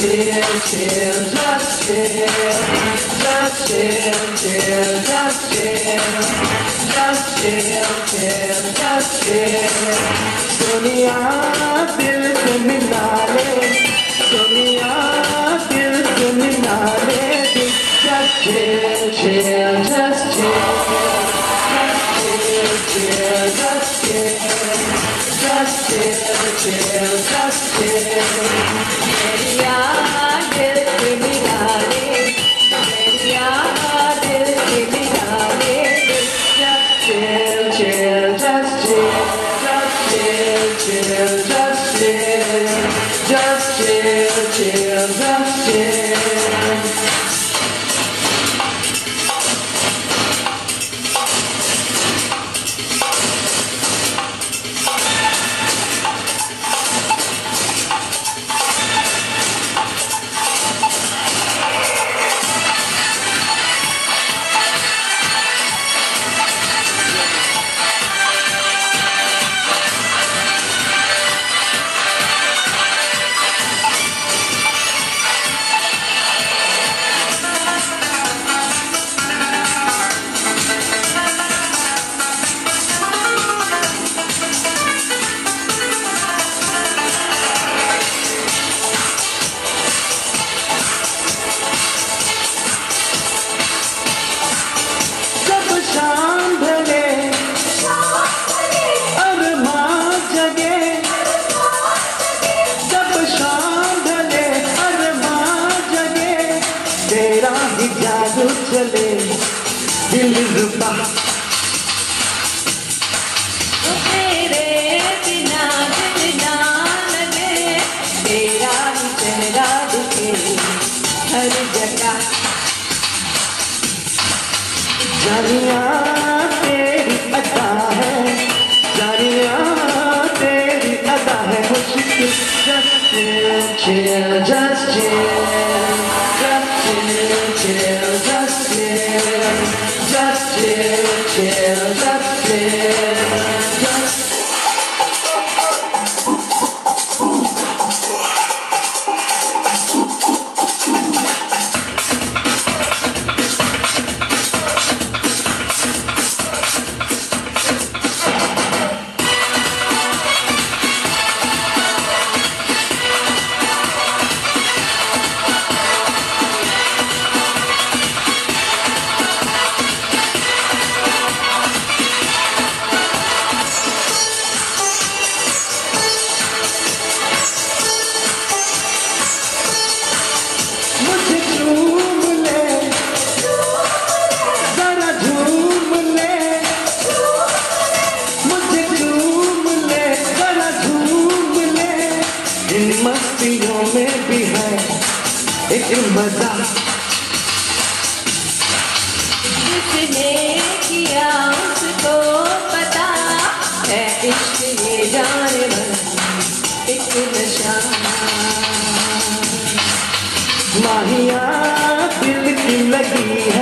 chill, chill, just chill, just chill, chill, just chill, just chill, chill, just chill. दुनिया दिल से मिला ले, दुनिया दिल से मिला ले, just chill, chill, just chill, just chill, just chill, just chill, chill, just chill. मेरी याद दिल से मिला ले, मेरी याद दिल से मिला ले, just chill, chill, just chill, just chill, chill, just chill, just chill chill just chill chill, to live by. हर जगह जानिया तेरी अदा है जानिया तेरी अदा है मुश्किल just chill, just chill, just chill. Chill, chill, मस्तियों में भी है एक मज़ा। जिसने किया उसको पता है इश्क ये जाने एक नशा। माहिया दिल की लगी है